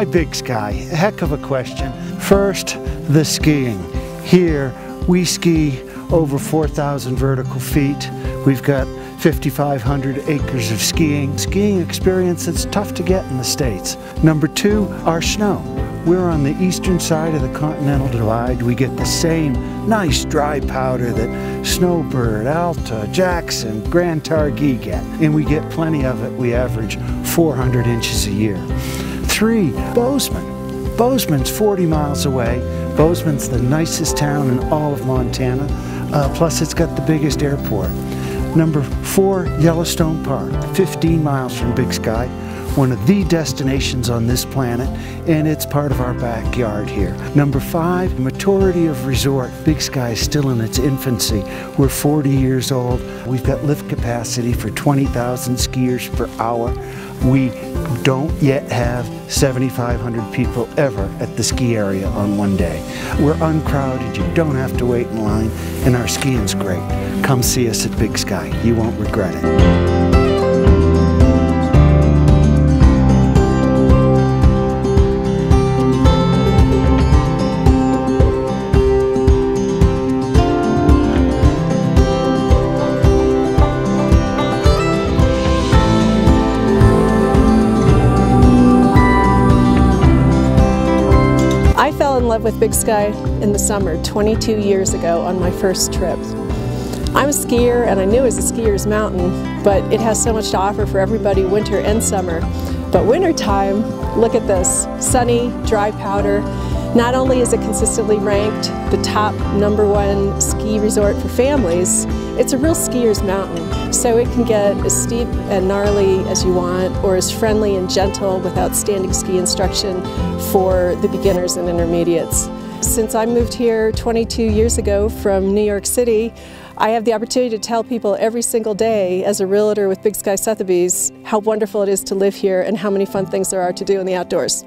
Why Big Sky? Heck of a question. First, the skiing. Here, we ski over 4,000 vertical feet. We've got 5,500 acres of skiing. Skiing experience that's tough to get in the States. Number two, our snow. We're on the eastern side of the Continental Divide. We get the same nice dry powder that Snowbird, Alta, Jackson, Grand Targhee get. And we get plenty of it. We average 400 inches a year. Three, Bozeman. Bozeman's 40 miles away. Bozeman's the nicest town in all of Montana. Uh, plus it's got the biggest airport. Number four, Yellowstone Park, 15 miles from Big Sky one of the destinations on this planet, and it's part of our backyard here. Number five, maturity of resort. Big Sky is still in its infancy. We're 40 years old. We've got lift capacity for 20,000 skiers per hour. We don't yet have 7,500 people ever at the ski area on one day. We're uncrowded, you don't have to wait in line, and our skiing's great. Come see us at Big Sky. You won't regret it. Love with Big Sky in the summer 22 years ago on my first trip. I'm a skier and I knew it was a skier's mountain, but it has so much to offer for everybody winter and summer. But winter time, look at this, sunny, dry powder. Not only is it consistently ranked the top number one ski resort for families, it's a real skier's mountain. So it can get as steep and gnarly as you want or as friendly and gentle with outstanding ski instruction for the beginners and intermediates. Since I moved here 22 years ago from New York City, I have the opportunity to tell people every single day as a realtor with Big Sky Sotheby's how wonderful it is to live here and how many fun things there are to do in the outdoors.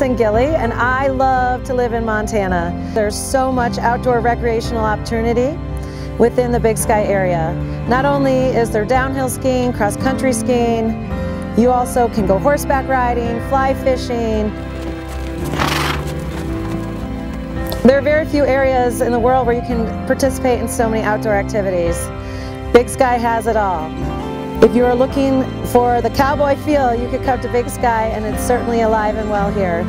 Gilly and I love to live in Montana. There's so much outdoor recreational opportunity within the Big Sky area. Not only is there downhill skiing, cross-country skiing, you also can go horseback riding, fly fishing. There are very few areas in the world where you can participate in so many outdoor activities. Big Sky has it all. If you are looking for the cowboy feel, you could come to Big Sky and it's certainly alive and well here.